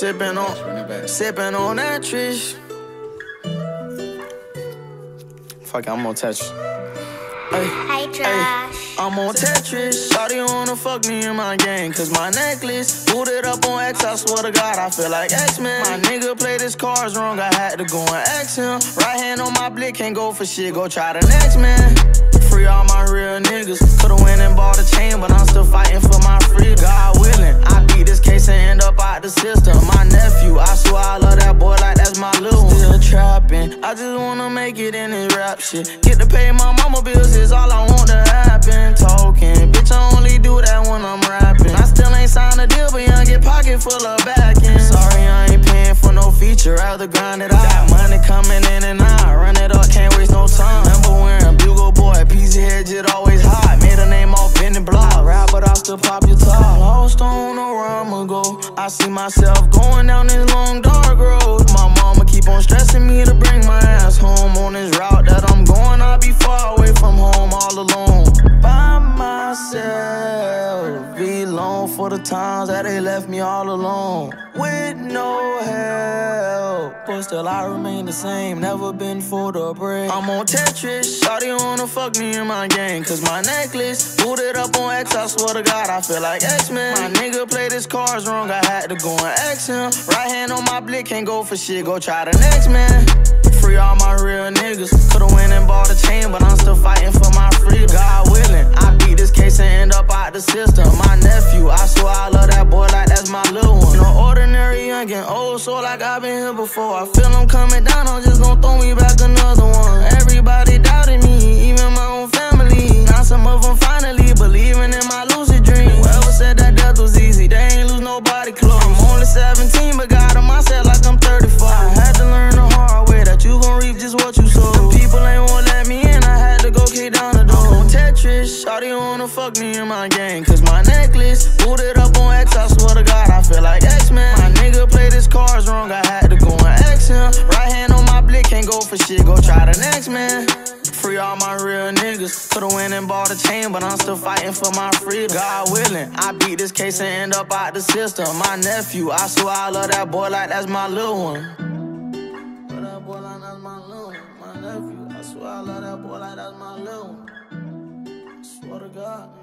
Sipping on, sipping on that trish. Fuck, I'm on Tetris. Hey, Hey, Josh. I'm on Tetris. Shawty wanna fuck me in my game. Cause my necklace booted up on X. I swear to God, I feel like X-Men. My nigga played his cards wrong. I had to go and X him. Right hand on my blick, can't go for shit. Go try the next man. Free all my real niggas. Could've went and bought a chain, but I'm still fighting for out the system. My nephew, I swear I love that boy like that's my little one. Still trapping. I just wanna make it in this rap shit. Get to pay my mama bills is all I want to happen. Talking, bitch, I only do that when I'm rapping. I still ain't signed a deal, but young get pocket full of backing. Sorry, I ain't paying for no feature, rather grind it out. Got money but I still pop your top. Lost on know where I'ma go. I see myself going down this long dark road. My mama keep on stressing me to bring my ass home on this route that I'm going. I'll be far away from home, all alone. By myself, be alone for the times that they left me all alone. With no help, still I remain the same. Never been for the break. I'm on Tetris, shawty wanna fuck me in my game. Cause my necklace booted up on X. I swear to God, I feel like X-Men. My nigga played his cards wrong, I had to go and X him. Right hand on my blick, can't go for shit, go try the next man. Free all my real niggas. Could've went and bought a chain, but I'm still fighting for my. Soul like I've been here before. I feel I'm coming down, I'm just gonna throw me back another one. Everybody doubted me, even my own family. Now some of them finally believing in my lucid dream. Whoever said that death was easy, they ain't lose nobody close. I'm only 17, but got a mindset like I'm 35. I had to learn the hard way that you gon' reap just what you sow. People ain't won't let me in, I had to go kick down the door. I'm on Tetris, shawty wanna fuck me in my game. Cause my necklace booted up on X, I swear to God, I feel like X-Men. Next man. Free all my real niggas. Could've went and bought a chain, but I'm still fighting for my freedom. God willing, I beat this case and end up out the system. My nephew, I swear I love that boy like that's my little one. That boy like that's my little one. My nephew, I swear I love that boy like that's my little one. Swear to God.